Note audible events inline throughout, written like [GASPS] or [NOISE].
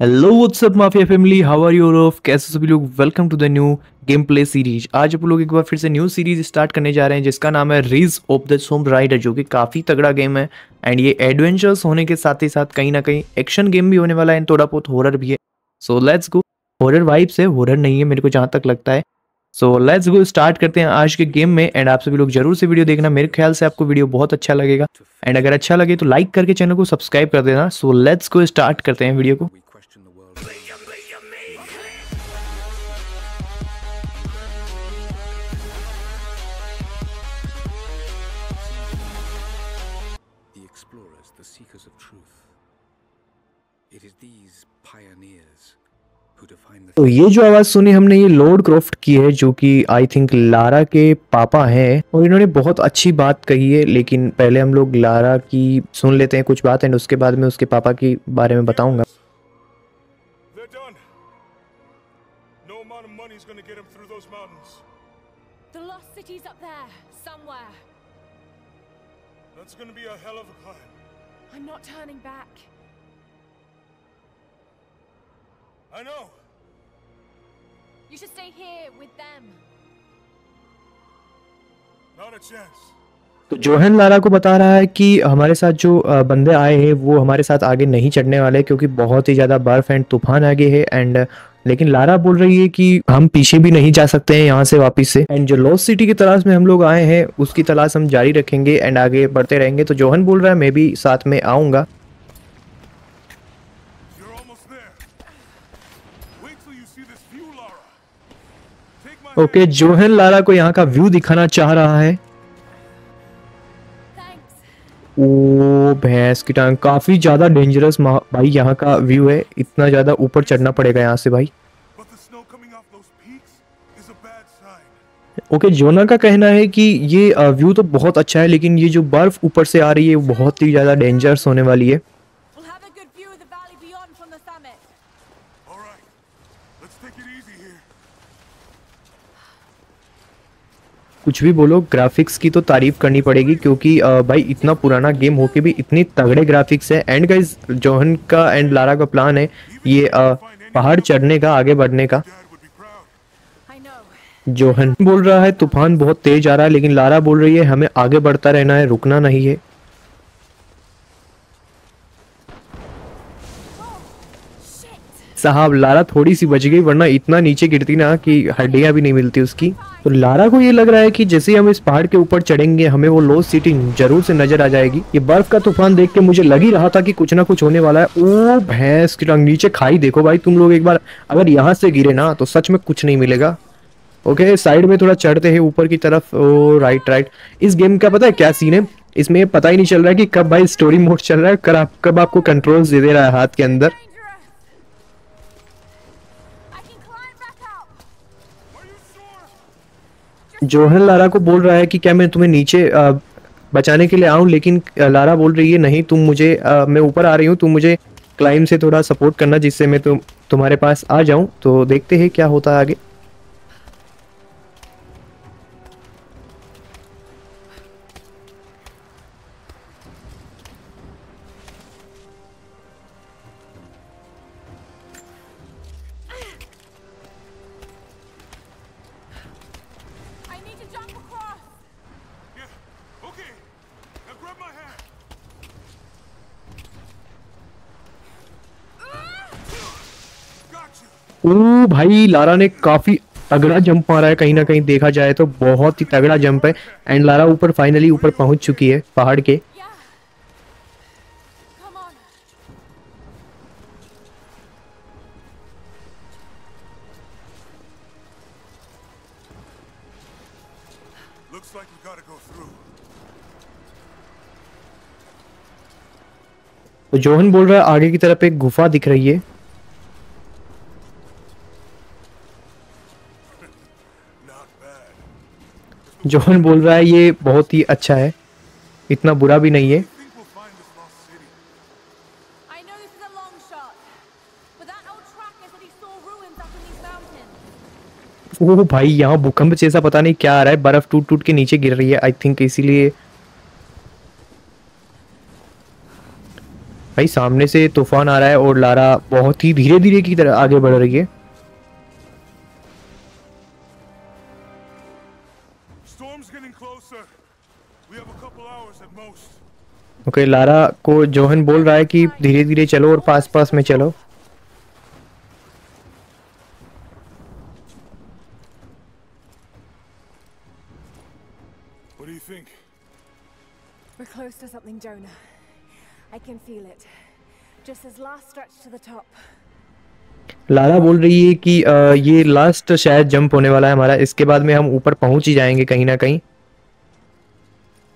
Hello WhatsApp mafia family how are you of कैसे सभी लोग? Welcome to the new game play series आज आप लोग एक बार फिर से न्यू सीरीज़ स्टार्ट करने जा रहे हैं, जिसका नाम है रीज ऑफ़ द सोम राइडर जो कि काफ़ी तगड़ा गेम है। एंड ये एडवेंचर्स होने के साथ ही साथ कहीं ना कहीं एक्शन गेम भी होने वाला है थोड़ा बहुत हॉरर भी है। So let's go horror vibe से हॉरर नहीं है, मेरे को जहाँ तक लगता है। सो लेट्स गो स्टार्ट करते हैं आज के गेम में एंड आप सभी लोग ज़रूर से वीडियो देखना। मेरे ख्याल से आपको वीडियो बहुत अच्छा लगेगा। एंड अगर अच्छा लगे तो लाइक करके चैनल को सब्सक्राइब कर देना। सो लेट्स गो स्टार्ट करते हैं वीडियो को। तो ये जो आवाज़ सुनी हमने ये लॉर्ड क्रॉफ्ट की है जो कि आई थिंक लारा के पापा हैं और इन्होंने बहुत अच्छी बात कही है लेकिन पहले हम लोग लारा की सुन लेते हैं कुछ बात एंड उसके बाद में उसके पापा की बारे में बताऊँगा। I know. You should stay here with them. Not a chance. तो जोहन लारा को बता रहा है कि हमारे साथ जो बंदे आए हैं वो हमारे साथ आगे नहीं चढ़ने वाले क्योंकि बहुत ही ज़्यादा बर्फ़ एंड तूफ़ान आगे है एंड लेकिन लारा बोल रही है कि हम पीछे भी नहीं जा सकते हैं यहाँ से वापस से एंड जो लॉस सिटी की तलाश में हम लोग आए हैं उसकी तलाश हम जारी रखेंगे एंड आगे बढ़ते रहेंगे तो जोहन बोल रहा है मैं भी साथ में आऊँगा ओके hand. जोहन लारा को यहाँ का व्यू दिखाना चाह रहा है ओ भैंस की टांग काफ़ी ज़्यादा डेंजरस भाई यहाँ का व्यू है इतना ज़्यादा ऊपर चढ़ना पड़ेगा यहाँ से भाई. ओके जोना का कहना है कि ये व्यू तो बहुत अच्छा है लेकिन ये जो बर्फ़ ऊपर से आ रही है वो बहुत ही ज़्यादा डेंजरस होने वाली है We'll have a good view of the valley beyond from the summit. All right. Let's take it easy here. कुछ भी बोलो ग्राफिक्स की तो तारीफ़ करनी पड़ेगी क्योंकि भाई इतना पुराना गेम होके भी इतनी तगड़े ग्राफिक्स है एंड गाइज़ जोहन का एंड लारा का प्लान है ये पहाड़ चढ़ने का, आगे बढ़ने का. जोहन बोल रहा है, तूफ़ान बहुत तेज आ रहा है, लेकिन लारा बोल रही है, हमें आगे बढ़ता रहना है, रुकना नहीं है साहब, लारा थोड़ी सी बच गई, वरना इतना नीचे गिरती ना कि हड्डियाँ भी नहीं मिलती उसकी। तो लारा को ये लग रहा है कि जैसे हम इस पहाड़ के ऊपर चढ़ेंगे, हमें वो लो सिटी ज़रूर से नज़र आ जाएगी। ये बर्फ़ का तूफ़ान देख के मुझे लग ही रहा था कि कुछ ना कुछ होने वाला है। ओ भैंस की टांग नीचे खाई देखो भाई, तुम लोग एक बार अगर यहाँ से गिरे ना तो सच में कुछ नहीं मिलेगा। ओके साइड में थोड़ा चढ़ते हैं, ऊपर की तरफ़। ओ राइट राइट इस गेम का पता है क्या सीन है? इसमें पता ही नहीं चल रहा है कि कब भाई स्टोरी मोड चल रहा है, कब आपको कंट्रोल्स दे दे रहा है हाथ के अंदर। जोहन लारा को बोल रहा है कि क्या मैं तुम्हें नीचे बचाने के लिए आऊँ लेकिन लारा बोल रही है नहीं तुम मुझे आ, मैं ऊपर आ रही हूँ तुम मुझे क्लाइम से थोड़ा सपोर्ट करना जिससे मैं तुम तुम्हारे पास आ जाऊँ। तो देखते हैं क्या होता है आगे। ओ भाई लारा ने काफ़ी तगड़ा जंप मारा है कहीं ना कहीं देखा जाए तो बहुत ही तगड़ा जंप है। एंड लारा ऊपर फाइनली ऊपर पहुँच चुकी है पहाड़ के. तो जोहन बोल रहा है आगे की तरफ़ एक गुफा दिख रही है। जोहन बोल रहा है ये बहुत ही अच्छा है। इतना बुरा भी नहीं है. ओ भाई यहाँ भूकंप जैसा पता नहीं क्या आ रहा है। बर्फ़ टूट टूट के नीचे गिर रही है आई थिंक इसीलिए। भाई सामने से तूफ़ान आ रहा है और लारा बहुत ही धीरे धीरे की तरह आगे बढ़ रही है। ओके okay, लारा को जोहन बोल रहा है कि धीरे धीरे चलो और पास पास में चलो What do you think? We're close to something, Jonah. I can feel it. Just this last stretch to the top. Laura बोल रही है कि अ, ये लास्ट शायद जंप होने वाला है हमारा इसके बाद में हम ऊपर पहुँच ही जाएँगे कहीं ना कहीं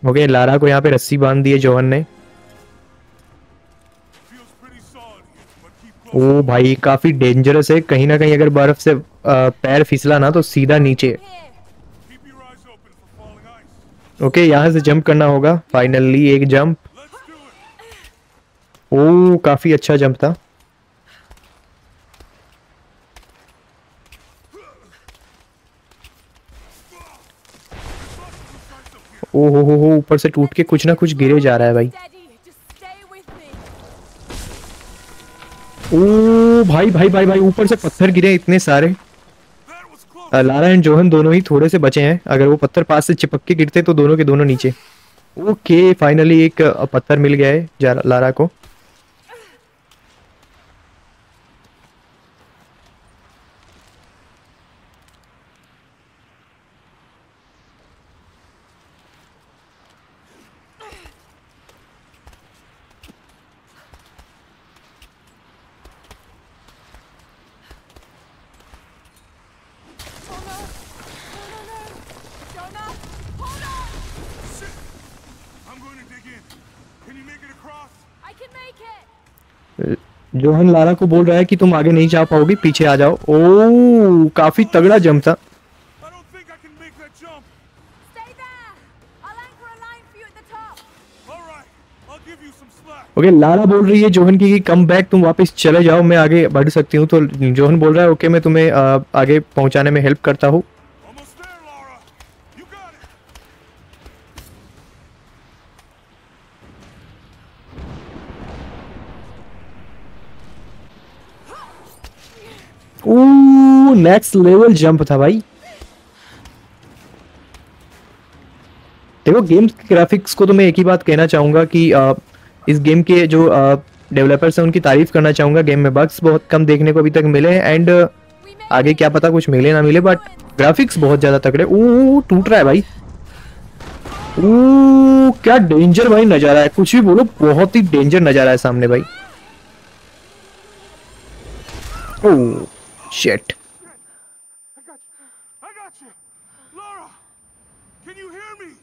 ओके लारा को यहाँ पे रस्सी बाँध दी है जोहन ने. ओ भाई, काफ़ी डेंजरस है कहीं ना कहीं अगर बर्फ़ से पैर फिसला ना तो सीधा नीचे. ओके यहाँ से जंप करना होगा फाइनली एक जंप. ओ, काफ़ी अच्छा जंप था ओ हो हो ऊपर से टूट के कुछ ना कुछ गिरे जा रहा है भाई. ओ भाई भाई भाई भाई, ऊपर से पत्थर गिरे इतने सारे। लारा एंड जोहन दोनों ही थोड़े से बचे हैं। अगर वो पत्थर पास से चिपक के गिरते तो दोनों के दोनों नीचे। ओके, फाइनली एक पत्थर मिल गया है लारा को Oh no. No, no, no. Jonah, hold on. Shit. I'm going to dig in. Can you make it across? I can make it. Johan Laura को बोल रहा है कि तुम आगे नहीं जा पाओगी पीछे आ जाओ। ओ काफ़ी तगड़ा जंप था. ओके लारा बोल रही है जोहन की कि कम बैक तुम वापस चले जाओ मैं आगे बढ़ सकती हूँ। तो जोहन बोल रहा है ओके okay, मैं तुम्हें आगे पहुँचाने में हेल्प करता हूँ Almost there, Laura. You got it. Oh next level jump था भाई। देखो गेम्स के ग्राफिक्स को तो मैं एक ही बात कहना चाहूँगा कि अ, इस गेम के जो डेवलपर्स हैं उनकी तारीफ़ करना चाहूँगा। गेम में बग्स बहुत कम देखने को अभी तक मिले हैं एंड आगे क्या पता कुछ मिले ना मिले बट ग्राफिक्स बहुत ज़्यादा तकड़े ओ टूट रहा है भाई। ओ क्या डेंजर भाई नज़ारा है। कुछ भी बोलो बहुत ही डेंजर नज़ारा है सामने भाई। ओ shit I got you. I got you. Laura, can you hear me?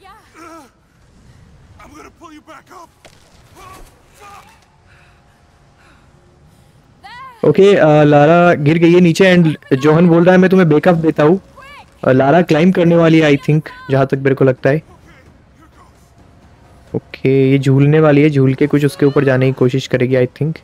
Yeah. I'm gonna pull you back up. Okay Laura गिर गई है नीचे एंड जोहन बोल रहा है मैं तुम्हें बेकअप देता हूँ. लारा क्लाइम करने वाली है आई थिंक जहाँ तक मेरे को लगता है ओके okay, ये झूलने वाली है झूल के कुछ उसके ऊपर जाने की कोशिश करेगी आई थिंक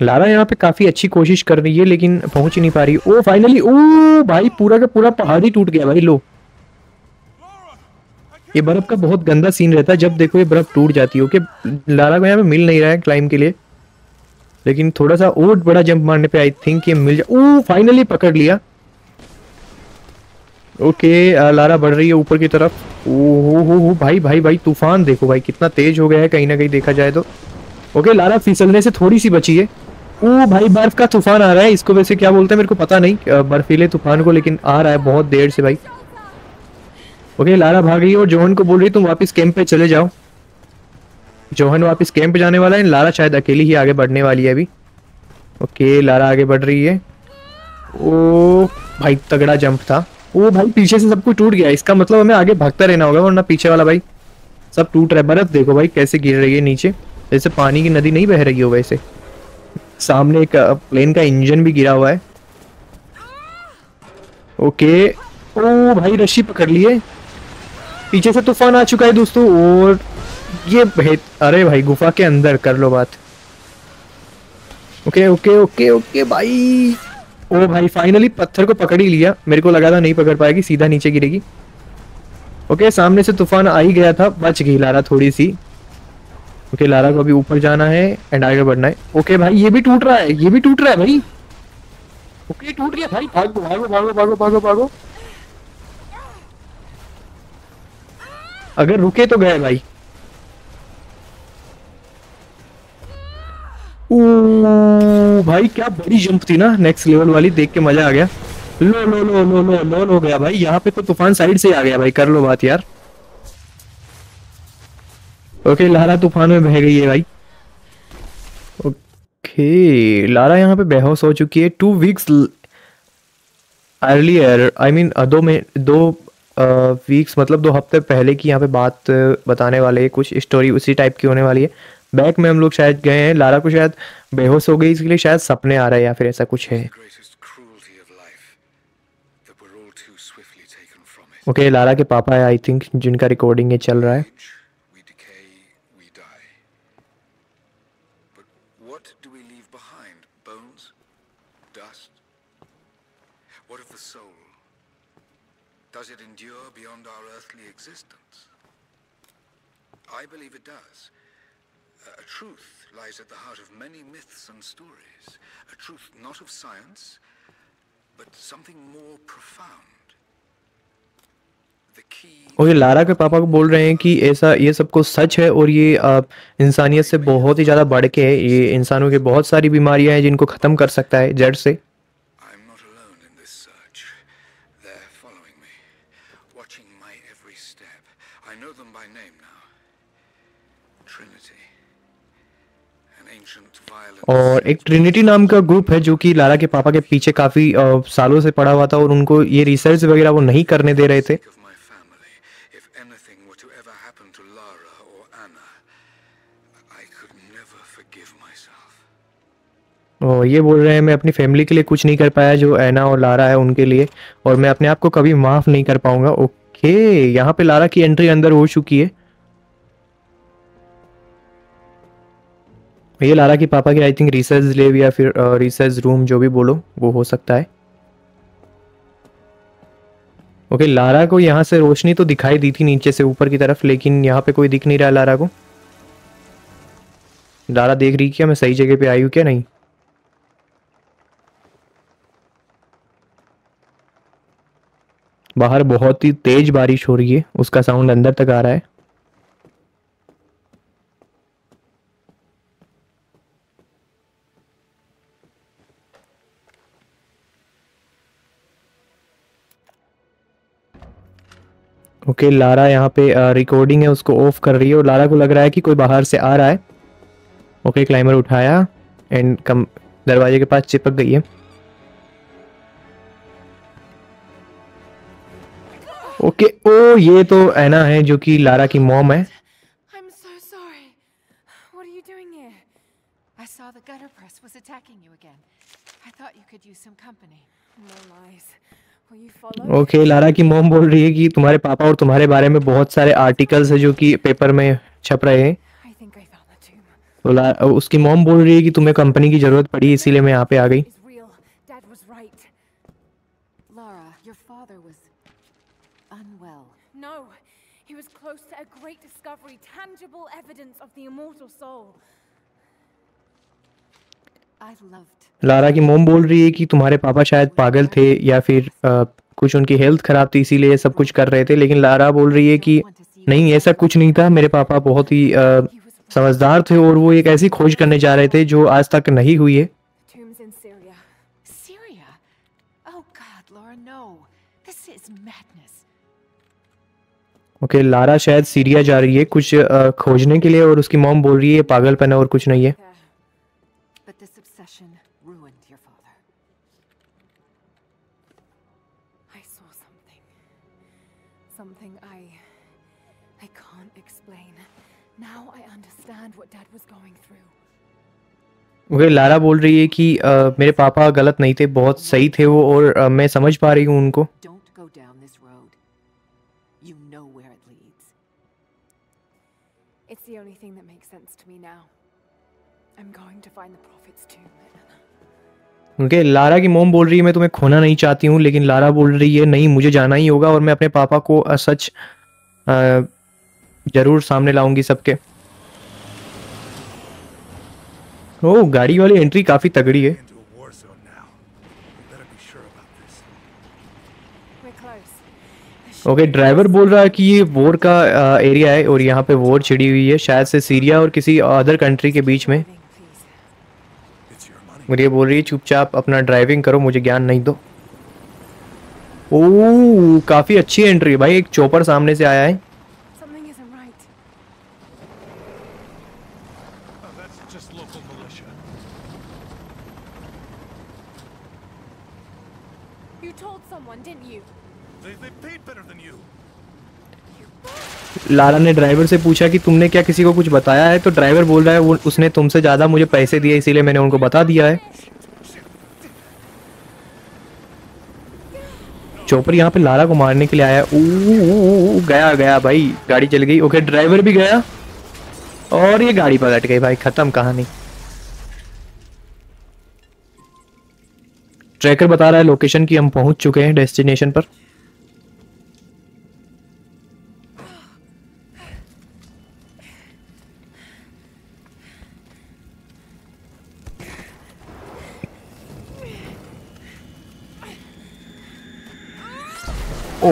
लारा यहाँ पे काफ़ी अच्छी कोशिश कर रही है, लेकिन पहुँच नहीं पा रही। ओ फाइनली ओ, भाई, पूरा का पूरा पहाड़ टूट गया भाई, लो। ये बर्फ़ का बहुत गंदा सीन रहता है, जब देखो ये बर्फ़ टूट जाती है, ओके? लारा को यहाँ पे मिल नहीं रहा है क्लाइम के लिए। लेकिन थोड़ा सा और बड़ा जंप मारने पे आई थिंक ये मिल जा ओ फाइनली पकड़ लिया। ओके लारा बढ़ रही है ऊपर की तरफ़। ओ हो हो, भाई भाई भाई, तूफ़ान देखो भाई, कितना तेज हो गया है, कहीं ना कहीं देखा जाए तो। ओके, लारा फिसलने से थोड़ी सी बची है। ओ भाई, बर्फ़ का तूफ़ान आ रहा है। इसको वैसे क्या बोलते हैं? मेरे को पता नहीं। बर्फीले तूफ़ान को, लेकिन आ रहा है बहुत देर से भाई। ओके, लारा भाग रही है और जोहन को बोल रही तुम वापस कैंप पे चले जाओ। जोहन वापस कैंप पे जाने वाला है। लारा शायद अकेली ही आगे बढ़ने वाली है अभी। ओके, लारा आगे बढ़ रही है। ओ भाई, तगड़ा जंप था। ओ भाई, पीछे से सब कुछ टूट गया। इसका मतलब हमें आगे भागता रहना होगा, वरना पीछे वाला भाई सब टूट रहा है। बर्फ़ देखो भाई, कैसे गिर रही है नीचे। जैसे पानी की नदी नहीं बह रही हो वैसे। सामने एक प्लेन का इंजन भी गिरा हुआ है। ओके ओ भाई, रस्सी पकड़ लिए। पीछे से तूफ़ान आ चुका है दोस्तों, और ये. अरे भाई, गुफा के अंदर, कर लो बात। ओके ओके ओके ओके भाई। ओ भाई फाइनली पत्थर को पकड़ ही लिया। मेरे को लगा था नहीं पकड़ पाएगी, सीधा नीचे गिरेगी। ओके सामने से तूफ़ान आ ही गया था, बच गई लारा थोड़ी सी। ओके लारा को अभी ऊपर जाना है एंड आगे बढ़ना है ओके भाई ये भी टूट रहा है ये भी टूट रहा है भाई ओके टूट गया भाई भागो भागो भागो भागो भागो भागो अगर रुके तो गए भाई ओ भाई क्या बड़ी जंप थी ना नेक्स्ट लेवल वाली देख के मज़ा आ गया लो लो लो लो लो लो लो गया भाई यहाँ पे तो तूफ़ान साइड से आ गया भाई कर लो बात यार ओके लारा तूफ़ान में बह गई है भाई। ओके लारा यहाँ पे बेहोश हो चुकी है। Two weeks earlier I mean दो में दो वीक्स uh, मतलब दो हफ़्ते पहले की यहाँ पे बात बताने वाले है। कुछ स्टोरी उसी टाइप की होने वाली है। बैक में हम लोग शायद गए हैं। लारा को शायद बेहोश हो गई इसलिए शायद सपने आ रहे हैं या फिर ऐसा कुछ है। ओके okay, लारा के पापा है आई थिंक जिनका रिकॉर्डिंग ये चल रहा है। Does it endure beyond our earthly existence? I believe it does. A truth lies at the heart of many myths and stories. A truth not of science, but something more profound. और ये Lara के पापा को बोल रहे हैं कि ऐसा ये सब कुछ सच है और ये इंसानियत से बहुत ही ज़्यादा बढ़ के है ये इंसानों की बहुत सारी बीमारियाँ हैं जिनको ख़त्म कर सकता है जड़ से और एक ट्रिनिटी नाम का ग्रुप है जो कि लारा के पापा के पीछे काफ़ी सालों से पड़ा हुआ था और उनको ये रिसर्च वगैरह वो नहीं करने दे रहे थे। और ये बोल रहे हैं मैं अपनी फैमिली के लिए कुछ नहीं कर पाया जो ऐना और लारा है उनके लिए और मैं अपने आप को कभी माफ़ नहीं कर पाऊँगा. ओके यहाँ पे लारा की एंट्री अंदर हो चुकी है। ये लारा की पापा के आई थिंक रिसर्च लेव या फिर रिसर्च रूम जो भी बोलो वो हो सकता है। ओके okay, लारा को यहाँ से रोशनी तो दिखाई दी थी नीचे से ऊपर की तरफ़ लेकिन यहाँ पे कोई दिख नहीं रहा लारा को। लारा देख रही क्या मैं सही जगह पे आई हूँ क्या? नहीं। बाहर बहुत ही तेज बारिश हो रही है उसका साउंड अंदर तक आ रहा है। ओके लारा यहाँ पे रिकॉर्डिंग है उसको ऑफ़ कर रही है और लारा को लग रहा है कि कोई बाहर से आ रहा है ओके क्लाइमर उठाया एंड कम दरवाजे के पास चिपक गई है ओके ओ ये तो ऐना है जो कि लारा की मॉम है. I thought you could use some company. No lies. Okay okay, Laura की मोम बोल रही है कि तुम्हारे पापा और तुम्हारे बारे में बहुत सारे आर्टिकल्स है जो कि पेपर में छप रहे हैं। तो उसकी मोम बोल रही है कि तुम्हें कंपनी की ज़रूरत पड़ी इसीलिए मैं यहाँ पे आ गई। लारा की मोम बोल रही है कि तुम्हारे पापा शायद पागल थे या फिर आ, कुछ उनकी हेल्थ खराब थी इसीलिए सब कुछ कर रहे थे लेकिन लारा बोल रही है कि नहीं ऐसा कुछ नहीं था मेरे पापा बहुत ही आ, समझदार थे और वो एक ऐसी खोज करने जा रहे थे जो आज तक नहीं हुई है। ओके okay, लारा शायद सीरिया जा रही है कुछ आ, खोजने के लिए और उसकी मॉम बोल रही है पागलपन है और कुछ नहीं है। ओके लारा बोल रही है कि आ, मेरे पापा गलत नहीं थे बहुत सही थे वो और आ, मैं समझ पा रही हूँ उनको You know where it leads. It's the only thing that makes sense to me now. I'm going to find the Prophet's tomb, Elena. Okay Lara की मोम बोल रही है, मैं तुम्हें खोना नहीं चाहती हूँ, लेकिन लारा बोल रही है, नहीं, मुझे जाना ही होगा और मैं अपने पापा को सच ज़रूर सामने लाऊँगी सबके ओ गाड़ी वाली एंट्री काफ़ी तगड़ी है. ओके ड्राइवर बोल रहा है कि ये वॉर का एरिया है और यहाँ पे वॉर छिड़ी हुई है, शायद से सीरिया और किसी अदर कंट्री के बीच में और ये बोल रही है, चुपचाप अपना ड्राइविंग करो, मुझे ज्ञान नहीं दो. ओ काफ़ी अच्छी एंट्री है भाई, एक चोपर सामने से आया है Something isn't right. Oh, that's just local militia. You told someone, didn't you? They, they paid better than you. Lara ने ड्राइवर से पूछा कि तुमने क्या किसी को कुछ बताया है? तो ड्राइवर बोल रहा है वो उसने तुमसे ज़्यादा मुझे पैसे दिए इसीलिए मैंने उनको बता दिया है। चोपर यहाँ पे लारा को मारने के लिए आया। ऊ, ऊ, ऊ, ऊ, गया गया भाई गाड़ी चल गई। ओके ड्राइवर भी गया और ये गाड़ी पलट गई भाई खत्म कहानी। ट्रैकर बता रहा है लोकेशन की हम पहुँच चुके हैं डेस्टिनेशन पर। ओ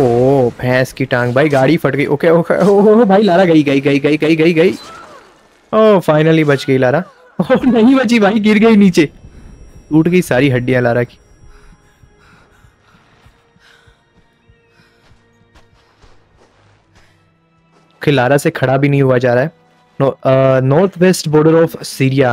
भैंस की टांग। भाई गाड़ी फट गई। ओके ओके ओ, भाई लारा गई गई गई गई गई गई गई। ओ फाइनली बच गई लारा। ओ नहीं बची भाई गिर गई नीचे। टूट गई सारी हड्डियाँ लारा की। लारा से खड़ा भी नहीं हुआ जा रहा है। North west border of Syria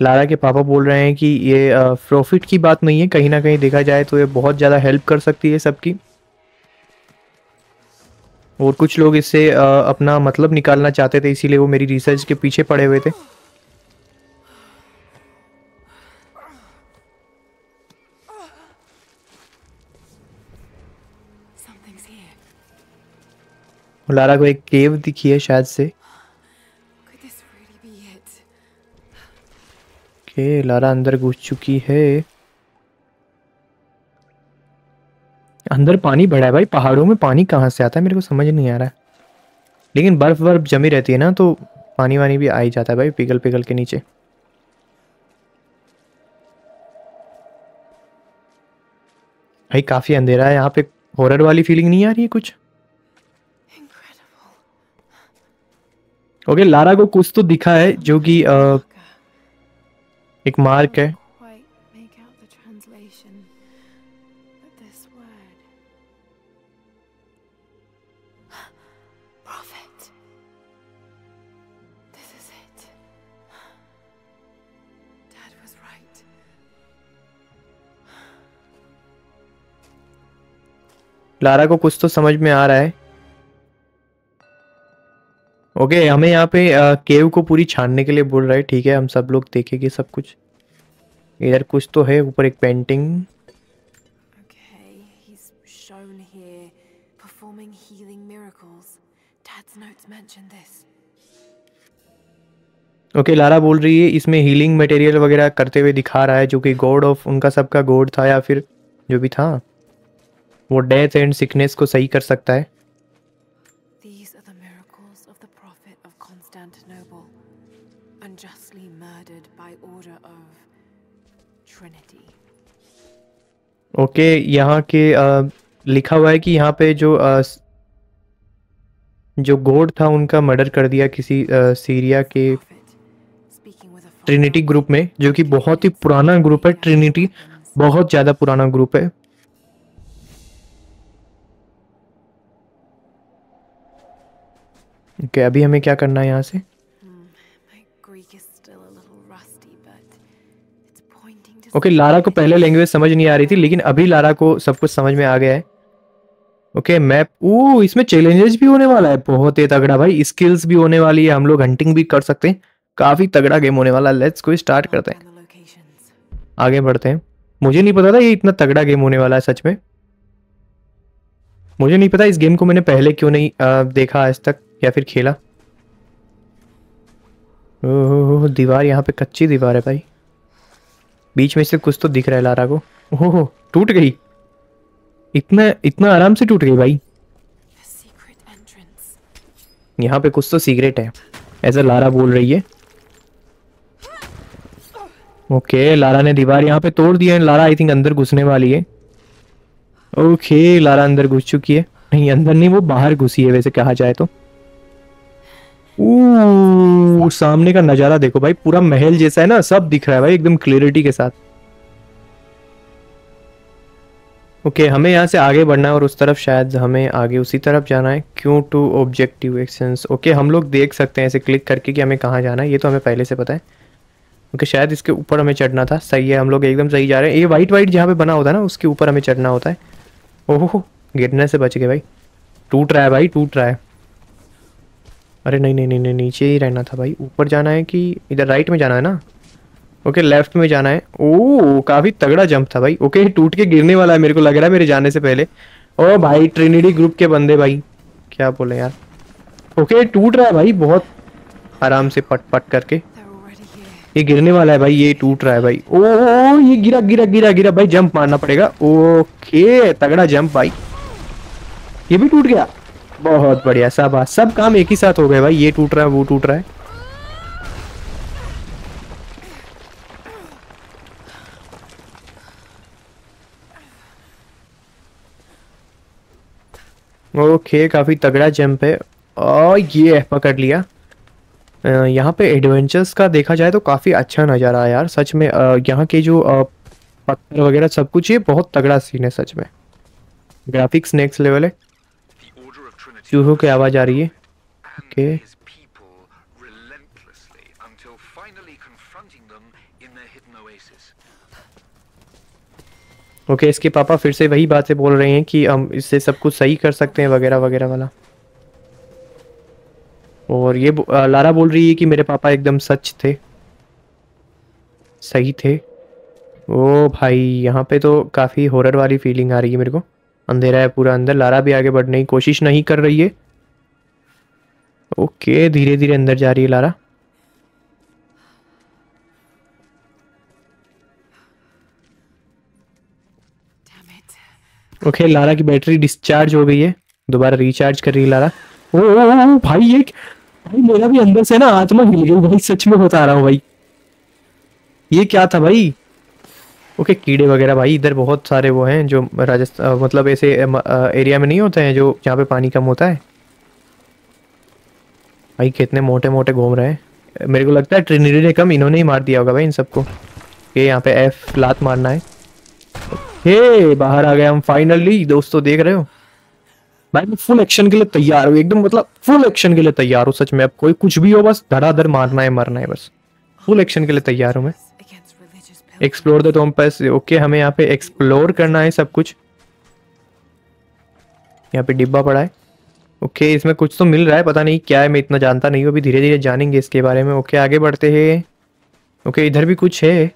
Lara के पापा बोल रहे हैं कि ये प्रॉफिट की बात नहीं है कहीं ना कहीं देखा जाए तो ये बहुत ज़्यादा हेल्प कर सकती है सबकी। और कुछ लोग इससे अपना मतलब निकालना चाहते थे इसीलिए वो मेरी रिसर्च के पीछे पड़े हुए थे। लारा को एक केव दिखी है शायद से। के लारा अंदर घुस चुकी है। अंदर पानी भरा है भाई पहाड़ों में पानी कहाँ से आता है मेरे को समझ नहीं आ रहा है। लेकिन बर्फ़ बर्फ़ जमी रहती है ना तो पानी वानी भी आ ही जाता है भाई पिघल पिघल के नीचे। भाई काफ़ी अंधेरा है यहाँ पे हॉरर वाली फीलिंग नहीं आ रही है कुछ. ओके लारा को कुछ तो दिखा है जो कि एक मार्क है। [GASPS] लारा को कुछ तो समझ में आ रहा है। ओके okay, हमें यहाँ पे अ, केव को पूरी छानने के लिए बोल रहा है ठीक है हम सब लोग देखेंगे सब कुछ। इधर कुछ तो है ऊपर एक पेंटिंग ओके Okay, लारा बोल रही है इसमें हीलिंग मटेरियल वगैरह करते हुए दिखा रहा है जो कि गॉड ऑफ़ उनका सबका गॉड था या फिर जो भी था। वो डेथ एंड सिकनेस को सही कर सकता है। ओके यहाँ के अ, लिखा हुआ है कि यहाँ पे जो स- जो गोड था उनका मर्डर कर दिया किसी अ, सीरिया के ट्रिनिटी ग्रुप में जो कि बहुत ही पुराना ग्रुप है ट्रिनिटी बहुत ज़्यादा पुराना ग्रुप है। ओके okay, अभी हमें क्या करना है यहाँ से? ओके लारा को पहले लैंग्वेज समझ नहीं आ रही थी लेकिन अभी लारा को सब कुछ समझ में आ गया है। ओके मैप ओ इसमें चैलेंजेस भी होने वाला है। बहुत ही तगड़ा भाई स्किल्स भी होने वाली है हम लोग हंटिंग भी कर सकते हैं। काफ़ी तगड़ा गेम होने वाला है। लेट्स को स्टार्ट करते हैं. आगे बढ़ते हैं। मुझे नहीं पता था ये इतना तगड़ा गेम होने वाला है सच में। मुझे नहीं पता इस गेम को मैंने पहले क्यों नहीं अ, देखा आज तक या फिर खेला। ओह दीवार यहाँ पे कच्ची दीवार है भाई। बीच में से कुछ तो दिख रहा है लारा को। ओह, टूट गई। इतना इतना आराम से टूट गई भाई. यहाँ पे कुछ तो सीक्रेट है, ऐसा लारा बोल रही है। ओके, लारा ने दीवार यहाँ पे तोड़ दिया है। लारा आई थिंक अंदर घुसने वाली है। ओके, लारा अंदर घुस चुकी है। नहीं, अंदर नहीं, वो बाहर घुसी है, वैसे कहा जाए तो। सामने का नज़ारा देखो भाई पूरा महल जैसा है ना सब दिख रहा है भाई एकदम क्लियरिटी के साथ। ओके okay, हमें यहाँ से आगे बढ़ना है और उस तरफ़ शायद हमें आगे उसी तरफ़ जाना है क्यों टू ऑब्जेक्टिव एक्सेंस ओके हम लोग देख सकते हैं ऐसे क्लिक करके कि हमें कहाँ जाना है ये तो हमें पहले से पता है। ओके okay, शायद इसके ऊपर हमें चढ़ना था सही है हम लोग एकदम सही जा रहे हैं। ये वाइट वाइट जहाँ पे बना होता है ना उसके ऊपर हमें चढ़ना होता है। ओहो गिरने से बच गए भाई। टूट रहा है भाई टूट रहा है। अरे नहीं नहीं नहीं नीचे ही रहना था भाई। ऊपर जाना है कि इधर राइट में जाना है ना? ओके लेफ़्ट में जाना है। ओ काफ़ी तगड़ा जंप था भाई। ओके टूट के गिरने वाला है मेरे को लग रहा है मेरे जाने से पहले। ओ भाई ट्रिनिटी ग्रुप के बंदे भाई। क्या बोले यार? ओके टूट रहा है भाई बहुत। आराम से पट पट करके. ये गिरने वाला है भाई ये टूट रहा है भाई। ओ ओ, ये गिरा गिरा गिरा गिरा। भाई जंप मारना पड़ेगा। ओके तगड़ा जंप भाई। ये भी टूट गया। बहुत बढ़िया सब सब काम एक ही साथ हो गए भाई, ये टूट रहा है, वो टूट रहा है। ओके, काफ़ी तगड़ा जंप है। और ये पकड़ लिया। यहाँ पे एडवेंचर्स का देखा जाए तो काफ़ी अच्छा नज़ारा है यार, सच में। यहाँ के जो पत्थर वगैरह सब कुछ, ये बहुत तगड़ा सीन है सच में। ग्राफिक्स नेक्स्ट लेवल है The Order of Trinity चूहों की आवाज़ आ रही है। And Okay. ओके इसके पापा फिर से वही बातें बोल रहे हैं कि हम इससे सब कुछ सही कर सकते हैं वगैरह वगैरह वाला। और ये अ, लारा बोल रही है कि मेरे पापा एकदम सच थे। सही थे। ओ भाई यहाँ पे तो काफ़ी हॉरर वाली फीलिंग आ रही है मेरे को। अंधेरा है पूरा अंदर। लारा भी आगे बढ़ने की कोशिश नहीं कर रही है। ओके धीरे धीरे अंदर जा रही है लारा. ओके लारा की बैटरी डिस्चार्ज हो गई है। दोबारा रिचार्ज कर रही है लारा। ओ, ओ, ओ, ओ भाई ये भाई मेरा भी अंदर से ना आत्मा हिल गई भाई सच में बता रहा हूँ भाई। ये क्या था भाई? ओके okay, कीड़े वगैरह भाई इधर बहुत सारे वो हैं जो राजस्थान मतलब ऐसे एरिया में नहीं होते हैं जो जहाँ पे पानी कम होता है? भाई कितने मोटे मोटे घूम रहे हैं। मेरे को लगता है ट्रिनिटी ने कम इन्होंने ही मार दिया होगा भाई इन सबको। ये यहाँ पे एफ़ लात मारना है। हे बाहर आ गए हम फाइनली दोस्तों देख रहे हो? भाई मैं फुल एक्शन के लिए तैयार हूँ। एकदम मतलब फुल एक्शन के लिए तैयार हूँ सच में। अब कोई कुछ भी हो बस धड़ाधड़ मारना है मरना है बस। फुल एक्शन के लिए तैयार हूँ मैं. एक्सप्लोर द टोम्पस ओके हमें यहाँ पे एक्सप्लोर करना है सब कुछ यहाँ पे डिब्बा पड़ा है ओके इसमें कुछ तो मिल रहा है पता नहीं क्या है मैं इतना जानता नहीं हूँ अभी धीरे धीरे जानेंगे इसके बारे में ओके आगे बढ़ते हैं ओके इधर भी कुछ है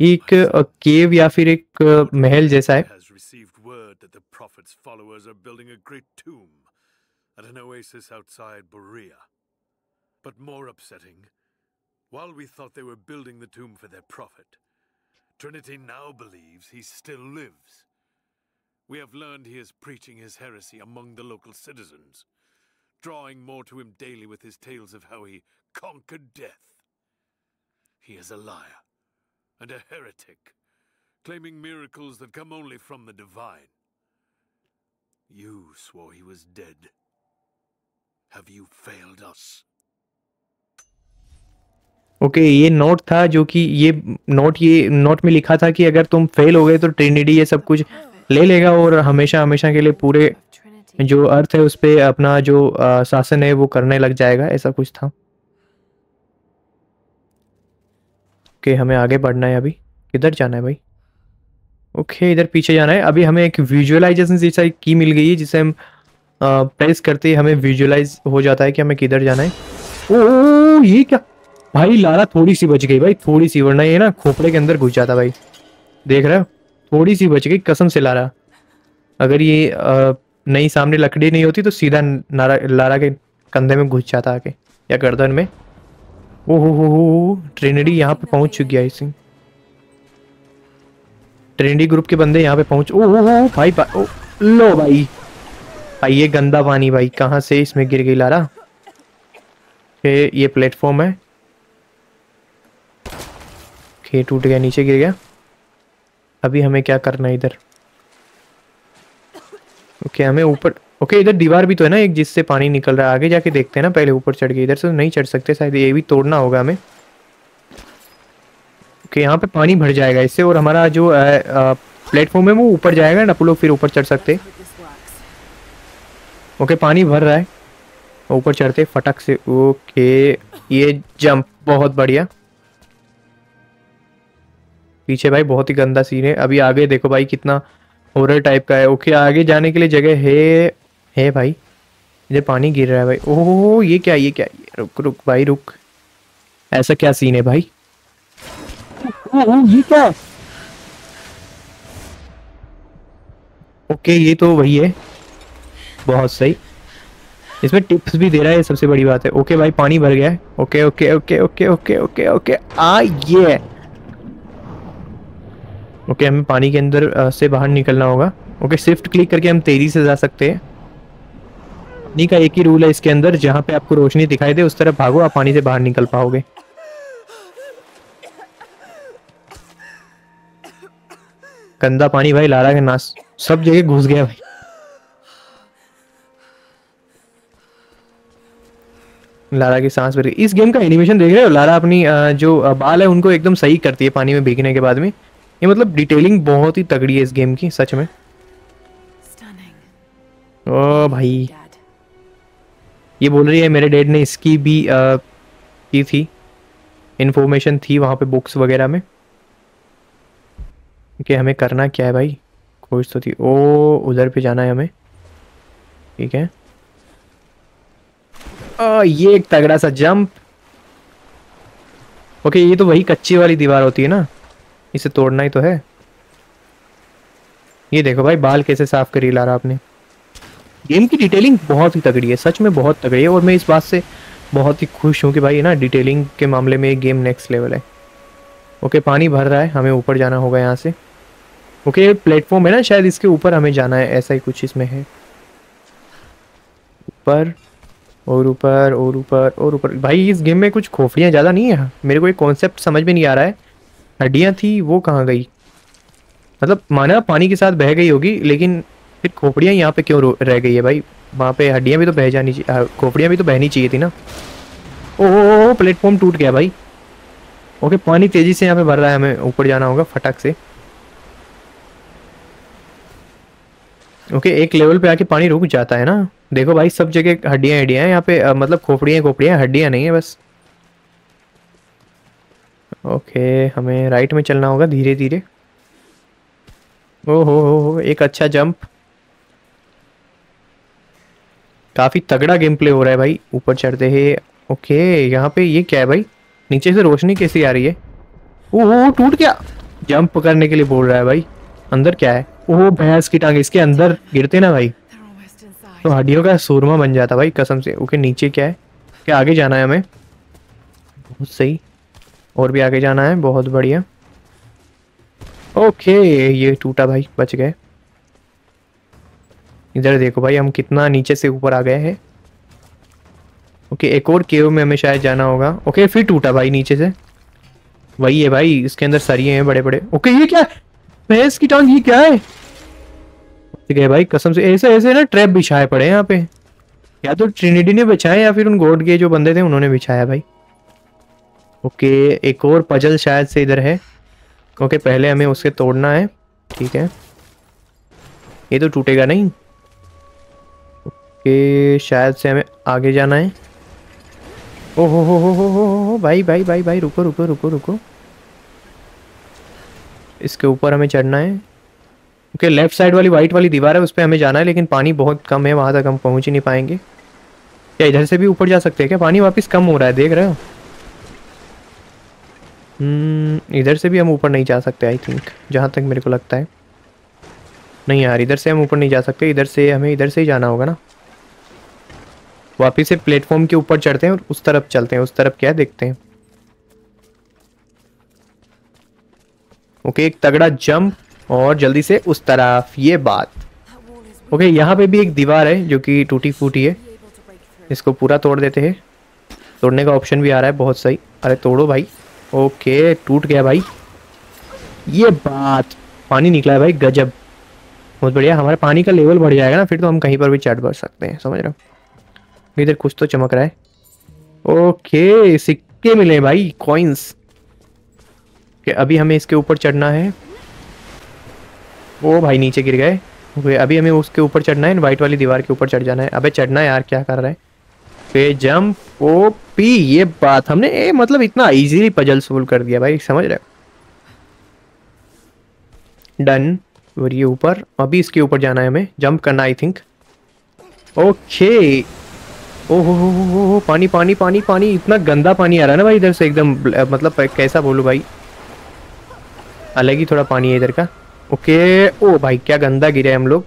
एक केव या फिर एक महल जैसा है Prophet's followers are building a great tomb at an oasis outside Berea. But more upsetting, while we thought they were building the tomb for their Prophet, Trinity now believes he still lives. We have learned he is preaching his heresy among the local citizens, drawing more to him daily with his tales of how he conquered death. He is a liar and a heretic, claiming miracles that come only from the divine. You swore he was dead. have you failed us? Okay okay, ये note था जो कि ये note ये note में लिखा था कि अगर तुम फेल हो गए तो ट्रिनिटी ये सब कुछ ले लेगा और हमेशा हमेशा के लिए पूरे जो अर्थ है उस पे अपना जो शासन है वो करने लग जाएगा ऐसा कुछ था। ओके okay, हमें आगे बढ़ना है अभी। किधर जाना है भाई? ओके okay, इधर पीछे जाना है। अभी हमें एक विजुअलाइजेशन जैसा की मिल गई है जिसे हम प्रेस करते ही हमें विजुअलाइज हो जाता है कि हमें किधर जाना है। ओ ये क्या? भाई लारा थोड़ी सी बच गई भाई थोड़ी सी वरना ये ना खोपड़े के अंदर घुस जाता भाई। देख रहे हो? थोड़ी सी बच गई कसम से लारा अगर ये नहीं सामने लकड़ी नहीं होती तो सीधा नारा लारा के कंधे में घुस जाता आके या गर्दन में। ओ हो हो हो ट्रिनिटी यहाँ पे पहुँच चुकी है आई थिंक ग्रुप के बंदे यहाँ पे पहुँच ओ हो हो भाई ओ, लो भाई। भाई ये गंदा पानी भाई कहाँ से इसमें गिर गई लारा ये ये प्लेटफॉर्म है। ओके टूट गया, नीचे गिर गया। अभी हमें क्या करना है इधर? ओके, हमें ऊपर, ओके, इधर दीवार भी तो है ना एक, जिससे पानी निकल रहा है। आगे जाके देखते हैं ना, पहले ऊपर चढ़ के। इधर से तो नहीं चढ़ सकते, शायद ये भी तोड़ना होगा हमें। ओके, यहाँ पे पानी भर जाएगा इससे, और हमारा जो प्लेटफॉर्म है वो ऊपर जाएगा ना लोग फिर ऊपर चढ़ सकते। ओके, पानी भर रहा है। ऊपर चढ़ते फटक से। ओके, ये जंप बहुत बढ़िया। पीछे भाई बहुत ही गंदा सीन है। अभी आगे देखो भाई कितना हॉरर टाइप का है। ओके, आगे जाने के लिए जगह है है भाई। इधर पानी गिर रहा है भाई। ओह, ये क्या ये क्या? ये रुक रुक भाई, रुक। ऐसा क्या सीन है भाई? ये क्या ओके, ये तो वही है। बहुत सही। इसमें टिप्स भी दे रहा है सबसे बड़ी बात है। ओके भाई, पानी भर गया है। Okay okay okay okay okay okay okay. आ, ये ओके हमें पानी के अंदर से बाहर निकलना होगा। ओके शिफ्ट क्लिक करके हम तेज़ी से जा सकते हैं। पानी का एक ही रूल है इसके अंदर, जहाँ पे आपको रोशनी दिखाई दे, उस तरफ़ भागो, आप पानी से बाहर निकल पाओगे। गंदा पानी भाई, लारा के नाश, सब जगह घुस गया भाई। लारा की सांस भर इस गेम का एनिमेशन देख रहे हो? लारा अपनी जो बाल है, उनको एकदम सही करती है पानी में भीगने के बाद में। ये मतलब डिटेलिंग बहुत ही तगड़ी है इस गेम की सच में। ओ भाई। ये बोल रही है मेरे डैड ने इसकी भी अ, की थी इंफॉर्मेशन थी वहाँ पे बुक्स वगैरह में। कि हमें करना क्या है भाई? खोज तो थी। ओ उधर पे जाना है हमें। ठीक है। आ, ये एक तगड़ा सा जंप ओके ये तो वही कच्ची वाली दीवार होती है ना? इसे तोड़ना ही तो है। ये देखो भाई, बाल कैसे साफ़ करी ला रहा आपने। गेम की डिटेलिंग बहुत ही तगड़ी है, सच में बहुत तगड़ी है, और मैं इस बात से बहुत ही खुश हूँ कि भाई, ना डिटेलिंग के मामले में ये गेम नेक्स्ट लेवल है। ओके पानी भर रहा है, हमें ऊपर जाना होगा यहाँ से। ओके प्लेटफॉर्म है ना, शायद इसके ऊपर हमें जाना है, ऐसा ही कुछ इसमें है। ऊपर, और ऊपर और ऊपर और ऊपर। भाई, इस गेम में कुछ खोपड़ियाँ ज़्यादा नहीं है। मेरे को एक कॉन्सेप्ट समझ में नहीं आ रहा है। हड्डियाँ थी, वो कहाँ गई? मतलब माना पानी के साथ बह गई होगी, लेकिन फिर खोपड़ियाँ यहाँ पे क्यों रह गई है भाई? वहाँ पे हड्डियाँ भी तो बह जानी चाहिए खोपड़ियाँ भी तो बहनी चाहिए थी ना? ओ प्लेटफॉर्म टूट गया भाई। ओके, पानी तेज़ी से यहाँ पे भर रहा है, हमें ऊपर जाना होगा फटक से। ओके, एक लेवल पे आके पानी रुक जाता है ना? देखो भाई, सब जगह हड्डियाँ हड्डियाँ यहाँ पे मतलब खोपड़ियाँ खोपड़ियाँ हड्डियाँ नहीं है बस। ओके, हमें राइट में चलना होगा धीरे धीरे। ओ हो हो, एक अच्छा जंप काफ़ी तगड़ा गेम प्ले हो रहा है भाई, ऊपर चढ़ते हैं ओके, यहाँ पे ये क्या है भाई? नीचे से रोशनी कैसी आ रही है? ओह, टूट गया। जंप करने के लिए बोल रहा है भाई। अंदर क्या है? ओह, भैंस की टांग, इसके अंदर गिरते ना भाई. तो हड्डियों का सूरमा बन जाता भाई, कसम से। ओके, नीचे क्या है? क्या आगे जाना है हमें? बहुत सही। और भी आगे जाना है, बहुत बढ़िया। ओके, ये टूटा भाई, बच गए। इधर देखो भाई, हम कितना नीचे से ऊपर आ गए हैं। ओके, एक और केव में हमें शायद जाना होगा। ओके, फिर टूटा भाई नीचे से। वही है भाई, इसके अंदर सरिये हैं बड़े बड़े ओके, ये क्या भैंस की टांग, ये क्या है? ठीक है भाई, कसम से। ऐसे ऐसे ना ट्रैप बिछाए पड़े हैं यहाँ पे। या तो ट्रिनिटी ने बिछाया या फिर उन गोड के जो बंदे थे, उन्होंने बिछाया भाई। ओके, एक और पजल शायद से इधर है। ओके, पहले हमें उसके तोड़ना है। ठीक है। ये तो टूटेगा नहीं। ओके, शायद से हमें आगे जाना है। ओ हो हो हो हो हो हो भाई भाई भाई भाई, रुको रुको रुको रुको। इसके ऊपर हमें चढ़ना है। ओके लेफ़्ट साइड वाली वाइट वाली दीवार है, उस पर हमें जाना है, लेकिन पानी बहुत कम है, वहाँ तक हम पहुँच ही नहीं पाएँगे। क्या इधर से भी ऊपर जा सकते हैं क्या? पानी वापस कम हो रहा है, देख रहे हो? हम्म, इधर से भी हम ऊपर नहीं जा सकते आई थिंक जहाँ तक मेरे को लगता है। नहीं यार इधर से हम ऊपर नहीं जा सकते इधर से हमें इधर से ही जाना होगा ना। वापिस से प्लेटफॉर्म के ऊपर चढ़ते हैं और उस तरफ़ चलते हैं उस तरफ़ क्या है देखते हैं। ओके एक तगड़ा जंप और जल्दी से उस तरफ़ ये बात। ओके यहाँ पे भी एक दीवार है जो कि टूटी फूटी है। इसको पूरा तोड़ देते हैं। तोड़ने का ऑप्शन भी आ रहा है बहुत सही। अरे तोड़ो भाई। ओके, टूट गया भाई। ये बात। पानी निकला है भाई, गजब। बहुत बढ़िया, हमारा पानी का लेवल बढ़ जाएगा ना, फिर तो हम कहीं पर भी चढ़ बढ़ सकते हैं, समझ रहे हो? इधर कुछ तो चमक रहा है। ओके, सिक्के मिले भाई कॉइन्स कि अभी हमें इसके ऊपर चढ़ना है। वो भाई, नीचे गिर गए। अभी हमें उसके ऊपर चढ़ना है वाइट वाली दीवार के ऊपर चढ़ जाना है। अबे, चढ़ना है यार, क्या कर रहा है? पे जंप ओ पी, ये बात हमने, ए मतलब इतना इजीली पजल सोल्व कर दिया भाई, समझ रहे डन और ये ऊपर, अभी इसके ऊपर जाना है हमें जंप करना आई थिंक ओके ओ हो हो हो हो पानी पानी पानी पानी, इतना गंदा पानी आ रहा है ना भाई इधर से एकदम मतलब कैसा बोलूँ भाई? अलग ही थोड़ा पानी है इधर का। ओके ओ भाई, क्या गंदा गिरे हम लोग।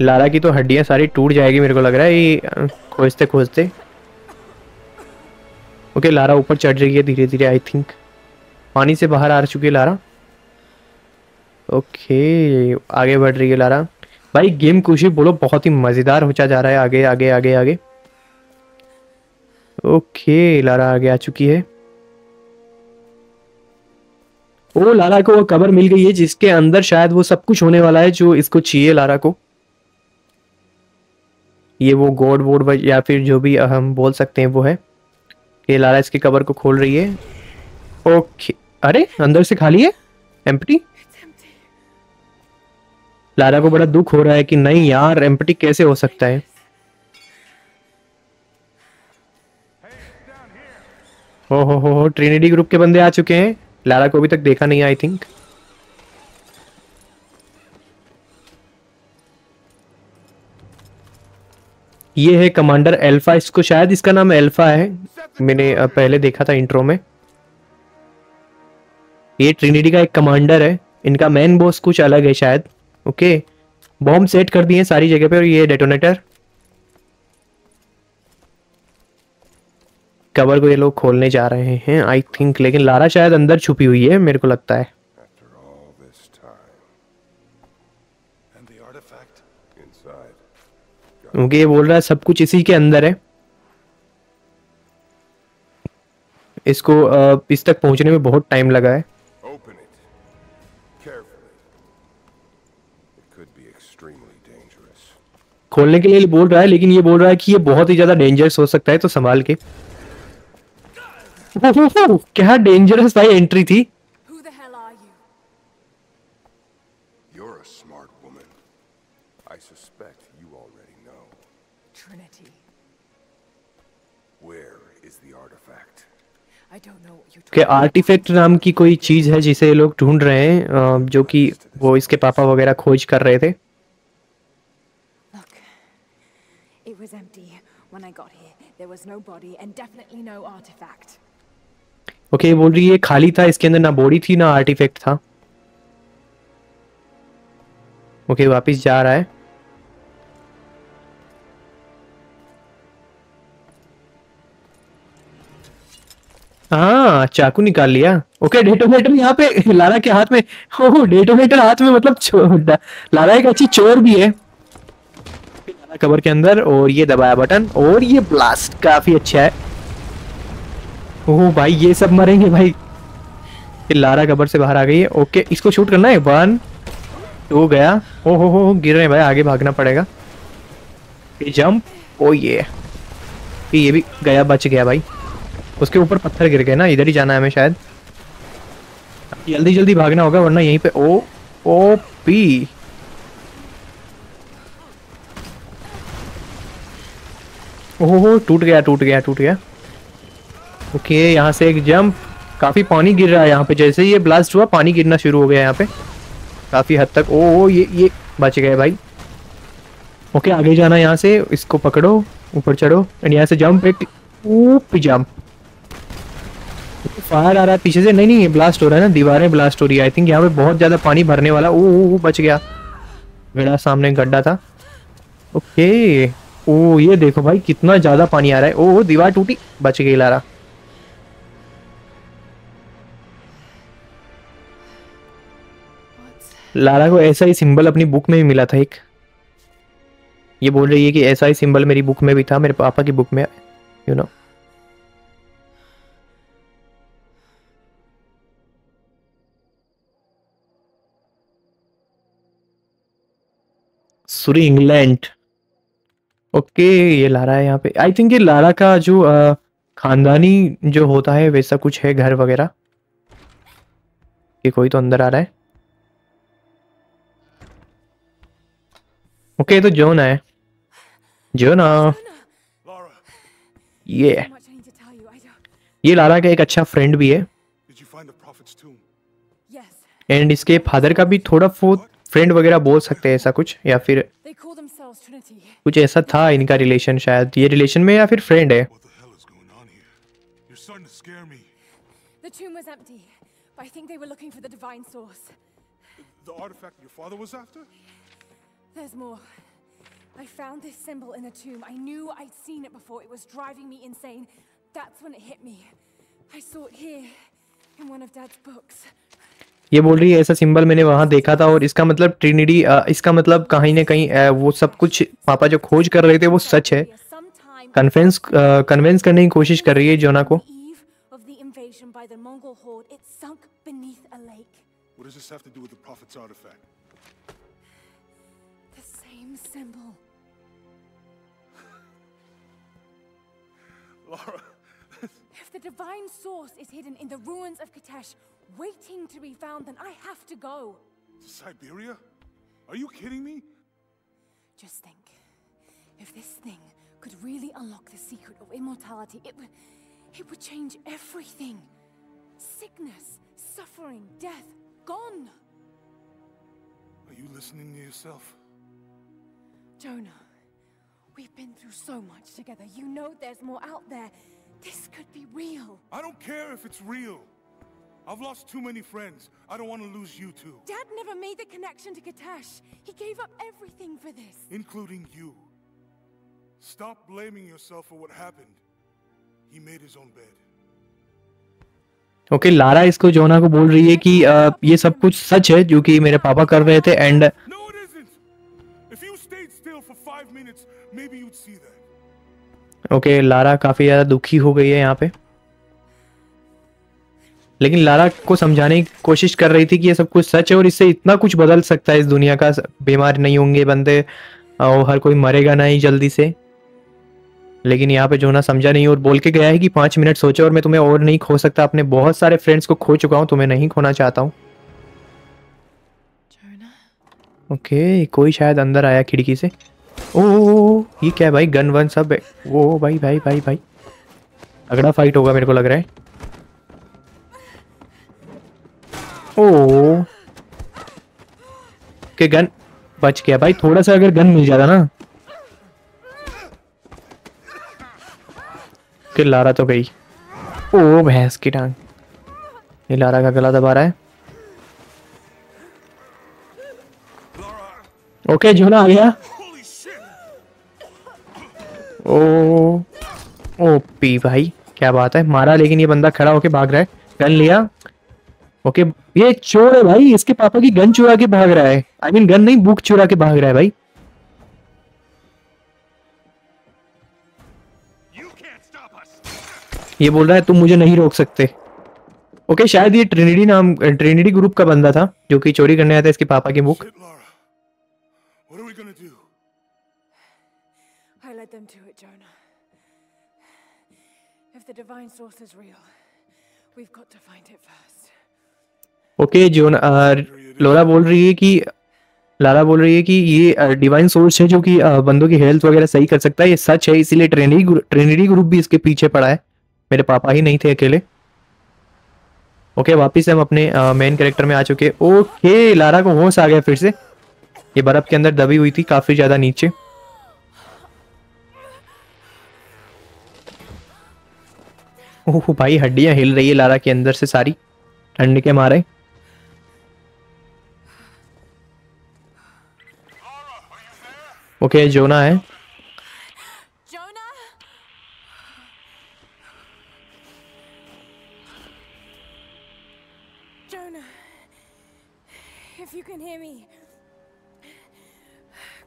लारा की तो हड्डियाँ सारी टूट जाएगी मेरे को लग रहा है, ये खोजते खोजते ओके, लारा ऊपर चढ़ रही है धीरे धीरे आई थिंक पानी से बाहर आ चुकी है लारा। ओके, आगे बढ़ रही है लारा। भाई, गेम ही बोलो, बहुत ही मज़ेदार होता जा रहा है। आगे आगे आगे आगे। ओके, लारा आगे आ चुकी है। ओ, लारा को वो कबर मिल गई है, जिसके अंदर शायद वो सब कुछ होने वाला है, जो इसको चाहिए लारा को। ये वो गॉड वोड या फिर जो भी हम बोल सकते हैं वो है। ये लारा इसकी कबर को खोल रही है। ओके अरे, अंदर से खाली है? एम्प्टी लारा को बड़ा दुख हो रहा है कि नहीं यार एम्प्टी कैसे हो सकता है? हो हो हो ट्रिनिटी ग्रुप के बंदे आ चुके हैं। लारा को अभी तक देखा नहीं आई थिंक ये है कमांडर एल्फा इसको शायद इसका नाम एल्फा है। मैंने पहले देखा था इंट्रो में। ये ट्रिनिटी का एक कमांडर है। इनका मेन बॉस कुछ अलग है शायद। ओके बॉम्ब सेट कर दिए सारी जगह पे और ये डेटोनेटर कवर को ये लोग खोलने जा रहे हैं आई थिंक लेकिन लारा शायद अंदर छुपी हुई है, मेरे को लगता है। क्योंकि ये बोल रहा है सब कुछ इसी के अंदर है। इसको इस तक पहुँचने में बहुत टाइम लगा है। खोलने के लिए बोल रहा है लेकिन ये बोल रहा है कि ये बहुत ही ज़्यादा डेंजरस हो सकता है तो संभाल के। [LAUGHS] क्या डेंजरस भाई एंट्री थी? कि आर्टिफैक्ट नाम की कोई चीज़ है जिसे लोग ढूंढ रहे हैं जो कि वो इसके पापा वगैरह खोज कर रहे थे? ओके okay, बोल रही है खाली था इसके अंदर ना बॉडी थी ना आर्टिफैक्ट था। ओके okay, वापस जा रहा है। हाँ चाकू निकाल लिया। ओके डेटोनेटर यहाँ पे, लारा के हाथ में ओ डेटोनेटर हाथ में मतलब लारा एक अच्छी चोर भी है। लारा कवर के अंदर, और ये दबाया बटन, और ये ब्लास्ट काफ़ी अच्छा है। ओह भाई, ये सब मरेंगे भाई। लारा कबर से बाहर आ गई है। ओके इसको शूट करना है। वन टू गया। ओ हो हो गिर रहे हैं भाई, आगे भागना पड़ेगा। ये जंप ओ ये ये भी गया, बच गया भाई। उसके ऊपर पत्थर गिर गए ना, इधर ही जाना है हमें शायद। जल्दी जल्दी भागना होगा, वरना यहीं पे ओ ओ, पी। ओहो, टूट गया टूट गया टूट गया। ओके, यहाँ से एक जंप। काफ़ी पानी गिर रहा है यहाँ पे, जैसे ये ब्लास्ट हुआ, पानी गिरना शुरू हो गया यहाँ पे। काफ़ी हद तक। ओ ओ, ये ये बच गए भाई। ओके, आगे जाना यहाँ से। इसको पकड़ो, ऊपर चढ़ो एंड यहाँ से जंप एक ऊप जंप फायर आ रहा है पीछे से। नहीं नहीं ब्लास्ट हो रहा है ना दीवारें ब्लास्ट हो रही है। आई थिंक यहाँ पे बहुत ज़्यादा पानी भरने वाला। ओ, ओ, ओ बच गया। मेरा सामने गड्ढा था। ओके। ओ ये देखो भाई कितना ज़्यादा पानी आ रहा है। ओ दीवार टूटी। बच गई लारा। लारा को ऐसा ही सिंबल अपनी बुक में भी मिला था एक। ये बोल रही है कि ऐसा ही सिंबल मेरी बुक में भी था मेरे पापा की बुक में you know Surrey England. Okay ये लारा है यहाँ पे। आई थिंक ये लारा का जो अ, खानदानी जो होता है वैसा कुछ है घर वगैरह? ये कोई तो अंदर आ रहा है? ओके okay, तो जोन है। जोना। ये. ये लारा का एक अच्छा फ्रेंड भी है। एंड इसके फादर का भी थोड़ा बहुत फ्रेंड वगैरह बोल सकते हैं ऐसा कुछ या फिर they call themselves Trinity. कुछ ऐसा था इनका रिलेशन शायद ये रिलेशन में या फिर फ्रेंड है What the hell is going on here? You're starting to scare me. The tomb was empty, but I think they were looking for the divine source. The artifact your father was after? There's more. I found this symbol in the tomb. I knew I'd seen it before. It was driving me insane. That's when it hit me. I saw it here in one of Dad's books. ये बोल रही है ऐसा symbol मैंने वहाँ देखा था और इसका मतलब ट्रिनिटी इसका मतलब कहीं ना कहीं वो सब कुछ पापा जो खोज कर रहे थे वो सच है। कन्फेंस कन्विंस करने की कोशिश कर रही है जोना को। [LAUGHS] Laura. If the divine source is hidden in the ruins of Katesh, waiting to be found, then I have to go. to Siberia? Are you kidding me? Just think. If this thing could really unlock the secret of immortality, it would. it would change everything. Sickness, suffering, death, gone. Are you listening to yourself? Jonah, we've been through so much together. You know there's more out there. This could be real. I don't care if it's real. I've lost too many friends. I don't want to lose you too, Dad never made the connection to Katash. He gave up everything for this. including you. Stop blaming yourself for what happened. He made his own bed. Okay Lara इसको Jonah को बोल रही है कि अ, ये सब कुछ सच है जो कि मेरे पापा कर रहे थे and No, it isn't! If you stayed still for five minutes, maybe you'd okay Lara काफ़ी ज़्यादा दुखी हो गई है यहाँ पे लेकिन लारा को समझाने की कोशिश कर रही थी कि ये सब कुछ सच है और इससे इतना कुछ बदल सकता है इस दुनिया का। बीमार नहीं होंगे बंदे, और हर कोई मरेगा नहीं जल्दी से। लेकिन यहाँ पे जोना समझा नहीं और बोल के गया है कि पाँच मिनट सोचो और मैं तुम्हें और नहीं खो सकता। अपने बहुत सारे फ्रेंड्स को खो चुका हूँ, तुम्हें नहीं खोना चाहता हूँ? ओके, कोई शायद अंदर आया खिड़की से। ओ ये क्या है भाई? गन वन सब है। ओ भाई भाई भाई भाई। अगड़ा फाइट होगा मेरे को लग रहा है। ओ। के गन। बच गया भाई, थोड़ा सा अगर गन मिल जाता ना। कि लारा तो गई। ओ, भैंस की टांग। ये लारा का गला दबा रहा है। ओके, झूला आ गया। ओ ओ पी भाई, क्या बात है। मारा, लेकिन ये बंदा खड़ा होके भाग रहा है। गन लिया। ओके ये चोर है भाई इसके पापा की गन चुरा के भाग रहा है I I mean mean, gun नहीं बुक चुरा के भाग रहा है भाई! ये बोल रहा है तुम मुझे नहीं रोक सकते ओके okay, शायद ये ट्रिनिटी नाम ट्रिनिटी ग्रुप का बंदा था जो कि चोरी करने आया था इसके पापा की book. If the divine source is real, we've got to find it first. Okay जो लोरा बोल रही है कि लारा बोल रही है कि ये डिवाइन सोर्स है जो कि अ, बंदों की हेल्थ वगैरह सही कर सकता है। ये सच है इसीलिए ट्रेनिटी ट्रेनिटी ग्रुप भी इसके पीछे पड़ा है। मेरे पापा ही नहीं थे अकेले। ओके वापिस हम अपने मेन कैरेक्टर में आ चुके ओके लारा को होश आ गया फिर से। ये बर्फ़ के अंदर दबी हुई थी काफ़ी ज़्यादा नीचे। ओह भाई हड्डियाँ हिल रही है लारा के अंदर से सारी। ठंड के मारे। ओके जोना है Jonah? Jonah, if you can hear me,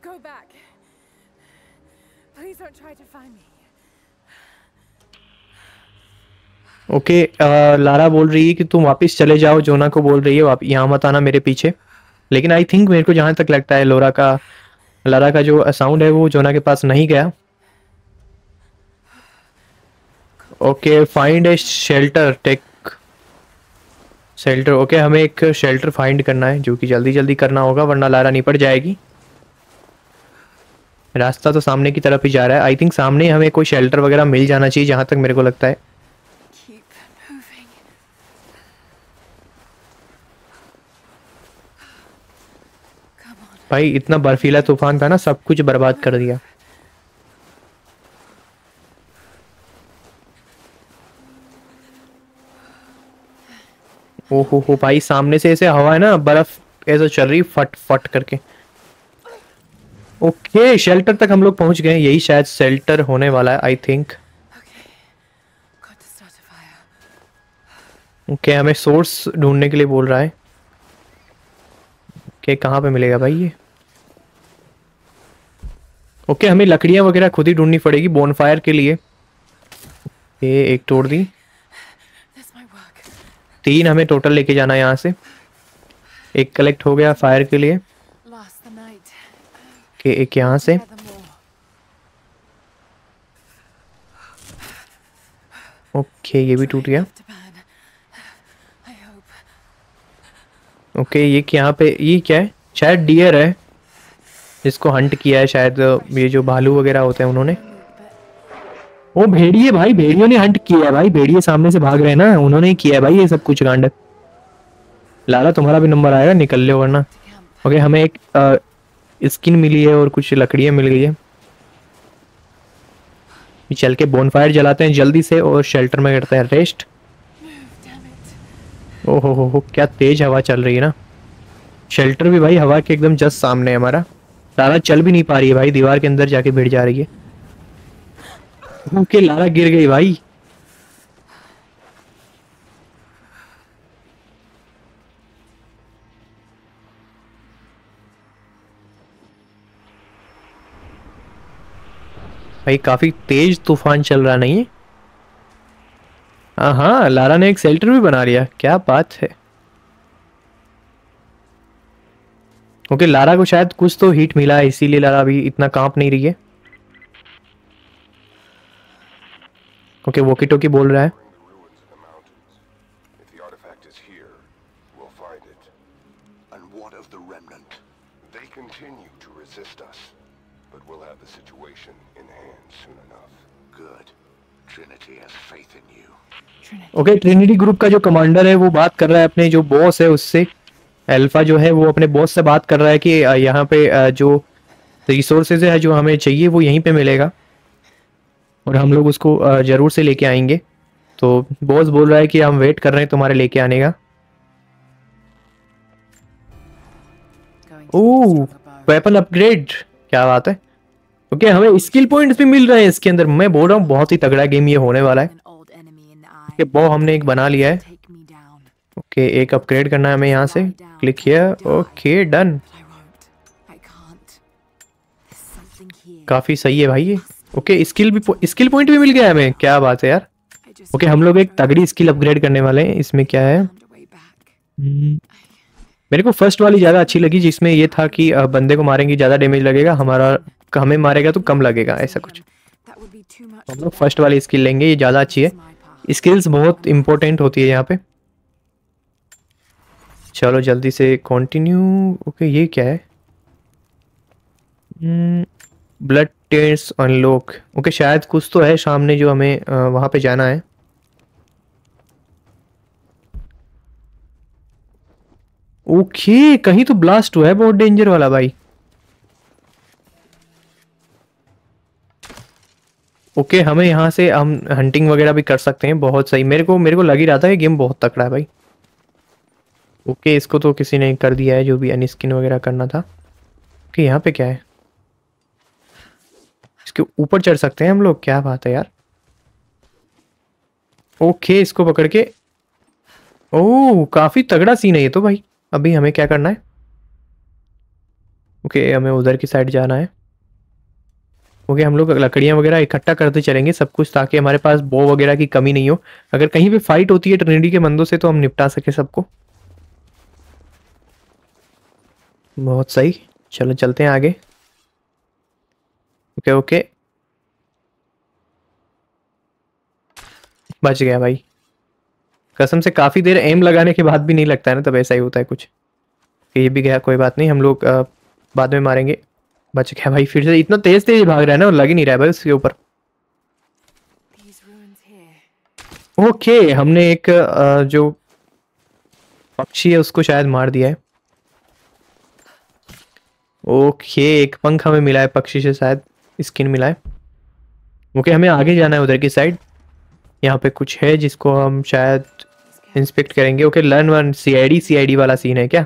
go back. Please don't try to find me. Okay a, Lara बोल रही है कि तुम वापस चले जाओ जोना को बोल रही है यहाँ मत आना मेरे पीछे लेकिन आई थिंक मेरे को जहाँ तक लगता है लोरा का लारा का जो साउंड है वो जोना के पास नहीं गया। Okay find a shelter take shelter okay हमें एक शेल्टर फाइंड करना है, जो कि जल्दी जल्दी करना होगा, वरना लारा निपट जाएगी। रास्ता तो सामने की तरफ़ ही जा रहा है। आई थिंक सामने हमें कोई शेल्टर वगैरह मिल जाना चाहिए, जहाँ तक मेरे को लगता है। भाई, इतना बर्फीला तूफ़ान था ना, सब कुछ बर्बाद कर दिया। ओहो हो, भाई, सामने से ऐसे हवा है ना, बर्फ़ ऐसे चल रही, फट फट करके। ओके शेल्टर तक हम लोग पहुँच गए, यही शायद शेल्टर होने वाला है आई थिंक. ओके, हमें सोर्स ढूँढने के लिए बोल रहा है। ओके, कहाँ पे मिलेगा भाई ये? ओके हमें लकड़ियाँ वगैरह खुद ही ढूंढनी पड़ेगी बोन फायर के लिए ये एक तोड़ दी. तीन हमें टोटल लेके जाना यहाँ से एक कलेक्ट हो गया फायर के लिए. कि एक यहाँ से ओके ये भी टूट गया. ओके ये यहाँ पे, ये क्या है शायद डियर है जिसको हंट किया है शायद, ये जो भालू वगैरह होते हैं उन्होंने। वो भेड़िए भाई, भेड़ियों ने हंट किया है भाई। भेड़िए सामने से भाग रहे हैं ना, उन्होंने ही किया है भाई ये सब कुछ कांड लाला, तुम्हारा भी नंबर आएगा, निकल लो वरना। ओके हमें एक स्किन मिली है और कुछ लकड़ियाँ मिल गई है। चल के बोनफायर जलाते हैं जल्दी से और शेल्टर में करते हैं रेस्ट ओहो हो क्या तेज हवा चल रही है ना। शेल्टर भी भाई, हवा के एकदम जस्ट सामने है हमारा। लारा चल भी नहीं पा रही है भाई, दीवार के अंदर जाके भिड़ जा रही है। ओके लारा गिर गई भाई। भाई, काफ़ी तेज तूफ़ान चल रहा नहीं है? हाँ हाँ लारा ने एक सेल्टर भी बना लिया। क्या बात है। क्योंकि लारा को शायद कुछ तो हीट मिला है इसीलिए लारा अभी इतना काँप नहीं रही है। क्योंकि वो किटो की बोल रहा है। ओके ट्रिनिटी ग्रुप का जो कमांडर है वो बात कर रहा है अपने जो बॉस है उससे। अल्फ़ा जो है वो अपने बॉस से बात कर रहा है कि यहाँ पे जो रिसोर्सेज है जो हमें चाहिए वो यहीं पे मिलेगा। और हम लोग उसको ज़रूर से लेके आएँगे। तो बॉस बोल रहा है कि हम वेट कर रहे हैं तुम्हारे लेके आने का। ओह. वेपन अपग्रेड क्या बात है। ओके okay, हमें स्किल पॉइंट्स भी मिल रहे हैं इसके अंदर। मैं बोल रहा हूँ बहुत ही तगड़ा गेम ये होने वाला है. ओके बॉ हमने एक बना लिया है। ओके एक अपग्रेड करना है हमें यहाँ से. क्लिक किया ओके डन. काफ़ी सही है भाई ये. ओके स्किल भी स्किल पॉइंट भी मिल गया हमें. क्या बात है यार. ओके हम लोग एक तगड़ी स्किल अपग्रेड करने वाले हैं. इसमें क्या है. हम्म, मेरे को फ़र्स्ट वाली ज़्यादा अच्छी लगी जिसमें ये था कि बंदे को मारेंगे ज़्यादा डैमेज लगेगा. हमारा हमें मारेगा तो कम लगेगा ऐसा कुछ. हम लोग फ़र्स्ट वाली स्किल लेंगे ये ज़्यादा अच्छी है. स्किल्स बहुत इंपॉर्टेंट होती है यहाँ पे. चलो जल्दी से कंटिन्यू ओके ये क्या है? ब्लड टेस्ट अनलॉक ओके शायद कुछ तो है सामने जो हमें वहाँ पे जाना है। ओके कहीं तो ब्लास्ट हुआ है बहुत डेंजर वाला भाई। ओके हमें यहाँ से हम हंटिंग वगैरह भी कर सकते हैं, बहुत सही। मेरे को मेरे को लग ही रहा था ये गेम बहुत तकड़ा है भाई। ओके, इसको तो किसी ने कर दिया है, जो भी अनस्किन वगैरह करना था। ओके, यहाँ पे क्या है? इसके ऊपर चढ़ सकते हैं हम लोग? क्या बात है यार। ओके, इसको पकड़ के। ओह, काफ़ी तगड़ा सीन है ये तो भाई। अभी हमें क्या करना है? ओके, हमें उधर की साइड जाना है। ओके, हम लोग लकड़ियाँ वगैरह इकट्ठा करते चलेंगे सब कुछ, ताकि हमारे पास बो वगैरह की कमी नहीं हो। अगर कहीं पे फाइट होती है ट्रिनिटी के बंदों से तो हम निपटा सके सबको। बहुत सही। चलो, चलते हैं आगे। Okay okay. बच गया भाई। कसम से काफ़ी देर एम लगाने के बाद भी नहीं लगता है ना, तब ऐसा ही होता है कुछ। ये भी गया, कोई बात नहीं, हम लोग बाद में मारेंगे। बच गया भाई, फिर से इतना तेज तेज भाग रहा है ना और लग ही नहीं रहा है भाई उसके ऊपर। ओके, हमने एक जो पक्षी है, उसको शायद मार दिया है। ओके एक पंख हमें मिला है पक्षी से शायद स्किन मिला है। ओके हमें आगे जाना है उधर की साइड यहाँ पे कुछ है जिसको हम शायद इंस्पेक्ट करेंगे। Okay learn one C I D C I D वाला सीन है क्या.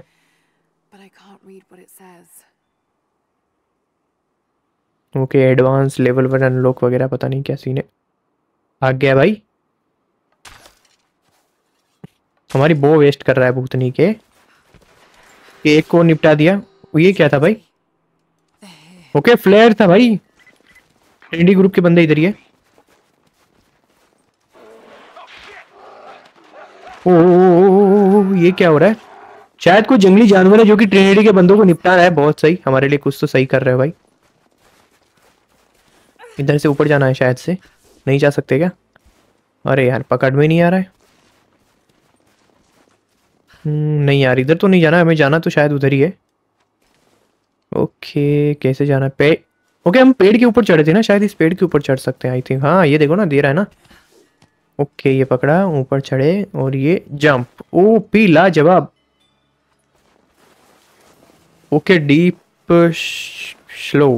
Okay advance level one unlock वगैरह पता नहीं क्या सीन है। आ गया भाई। हमारी बो वेस्ट कर रहा है भूतनी के। एक को निपटा दिया। ये क्या था भाई? ओके फ्लेयर था भाई। इंडी ग्रुप के बंदे इधर ही है। ओ, ओ, ओ, ओ, ये क्या हो रहा है? शायद कोई जंगली जानवर है जो कि ट्रिनिटी के बंदों को निपटा रहा है। बहुत सही हमारे लिए कुछ तो सही कर रहे हो भाई। इधर से ऊपर जाना है शायद से। नहीं जा सकते क्या? अरे यार पकड़ में नहीं आ रहा है। हम्म, नहीं यार इधर तो नहीं जाना हमें जाना तो शायद उधर ही है। ओके, कैसे जाना पेड़ ओके, हम पेड़ के ऊपर चढ़े थे ना, शायद इस पेड़ के ऊपर चढ़ सकते हैं आई थिंक हाँ ये देखो ना, दे रहा है ना। ओके, ये पकड़ा, ऊपर चढ़े, और ये जंप ओ, पीला जवाब। ओके डीप स्लो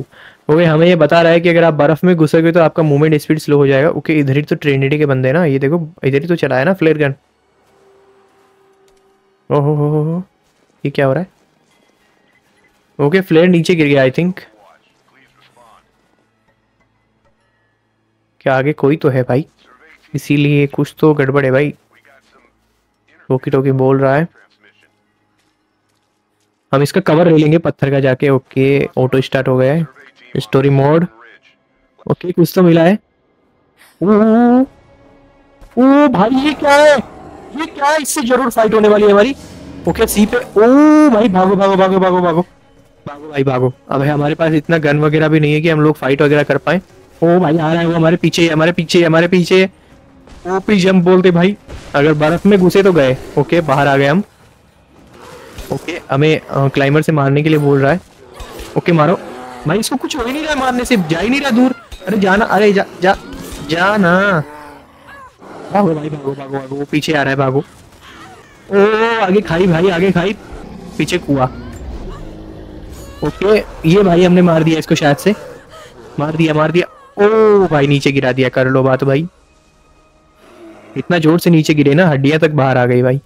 ओके, हमें ये बता रहा है कि अगर आप बर्फ़ में घुसोगे तो आपका मूवमेंट स्पीड स्लो हो जाएगा। ओके, इधर ही तो ट्रिनिटी के बंदे ना, ये देखो, इधर ही तो चला है ना फ्लेयर गन ओहो हो। ये क्या हो रहा है? ओके फ्लेयर नीचे गिर गया आई थिंक क्या आगे कोई तो है भाई? इसीलिए कुछ तो गड़बड़ है भाई। टोकी टोकी बोल रहा है। हम इसका कवर ले लेंगे पत्थर का जाके। ओके ऑटो स्टार्ट हो गया है। स्टोरी मोड ओके कुछ तो मिला है। ओ, ओ भाई ये क्या है? ये क्या है? इससे ज़रूर फाइट होने वाली है हमारी। ओके सी पे ओ भाई भागो भागो भागो भागो भागो। भागो भाई भागो अब हमारे पास इतना गन वगैरह भी नहीं है कि हम लोग फाइट वगैरह कर पाए। ओ भाई, आ रहा है वो हमारे पीछे हमारे पीछे हमारे पीछे। ओपी जंप बोलते भाई, अगर बर्फ़ में घुसे तो गए। ओके बाहर आ गए हम। ओके हमें क्लाइंबर से मारने के लिए बोल रहा है। ओके मारो। भाई, इसको कुछ हो ही नहीं रहा मारने से, जा ही नहीं रहा दूर। अरे जाना, अरे जा जा, जाना। भागो भाई भागो भागो भागो वो पीछे आ रहा है भागो ओ, आगे खाई भाई, आगे खाई। पीछे कुआ। ओके, ये भाई हमने मार दिया इसको शायद से। मार दिया मार दिया। ओ भाई, नीचे गिरा दिया, कर लो बात भाई। इतना ज़ोर से नीचे गिरे ना, हड्डियाँ तक बाहर आ गई भाई।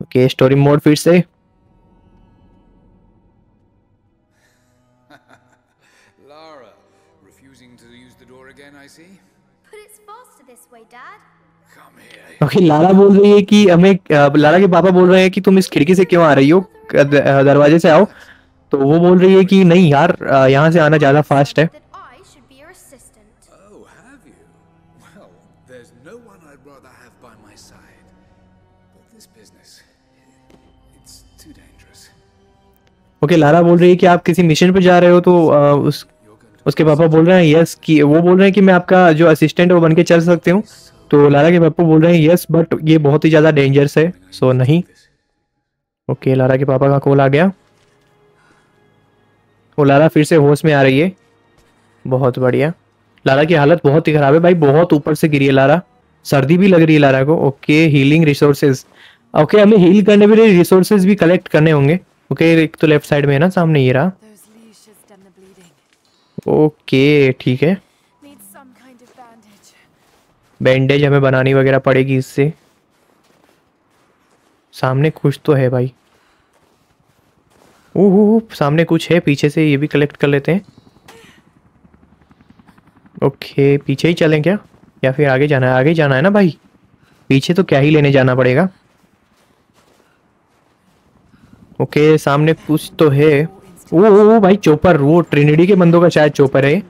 ओके स्टोरी मोड फिर से। ओके लाला बोल रही है कि हमें लाला के पापा बोल रहे हैं कि तुम इस खिड़की से क्यों आ रही हो? दरवाजे से आओ। तो वो बोल रही है कि नहीं यार यहाँ से आना ज़्यादा फास्ट है। Assistant. Oh. ओके लाला बोल रही है कि आप किसी मिशन पे जा रहे हो तो अ, उस उसके पापा बोल रहे हैं यस कि वो बोल रहे हैं कि मैं आपका जो असिस्टेंट है वो बन के चल सकते हूँ। तो लारा के पापा बोल रहे हैं यस बट ये बहुत ही ज़्यादा डेंजरस है. सो नहीं। ओके लारा के पापा का कॉल आ गया। वो लारा फिर से होश में आ रही है। बहुत बढ़िया। लारा की हालत बहुत ही खराब है भाई, बहुत ऊपर से गिरी है लारा सर्दी भी लग रही है लारा को। ओके हीलिंग रिसोर्सेज ओके हमें हील करने के लिए रिसोर्सेज भी कलेक्ट करने होंगे। ओके एक तो लेफ़्ट साइड में है ना, सामने ये रहा. ओके ठीक है। बैंडेज हमें बनानी वगैरह पड़ेगी इससे। सामने कुछ तो है भाई। ओह सामने कुछ है पीछे से ये भी कलेक्ट कर लेते हैं। ओके पीछे ही चलें क्या? या फिर आगे जाना है? आगे जाना है ना भाई? पीछे तो क्या ही लेने जाना पड़ेगा। ओके सामने कुछ तो है। ओ, भाई चोपर। वो ट्रिनिडी के बंदों का शायद चोपर है।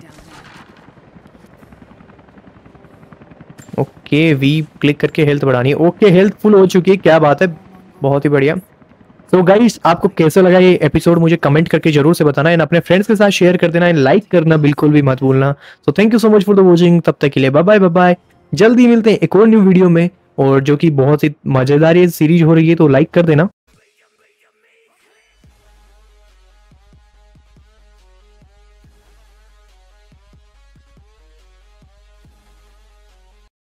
ओके वी क्लिक करके हेल्थ बढ़ानी है। ओके हेल्थ फुल हो चुकी है। क्या बात है? बहुत ही बढ़िया। तो गाइस आपको कैसा लगा ये एपिसोड मुझे कमेंट करके ज़रूर से बताना। एंड अपने फ्रेंड्स के साथ शेयर कर देना। एंड लाइक करना, बिल्कुल भी मत भूलना। तो thank you so much for the watching तब तक के लिए बाय बाय बाय जल्दी मिलते हैं एक और न्यू वीडियो में। और जो कि बहुत ही मज़ेदार ये सीरीज़ हो रही है तो लाइक कर देना।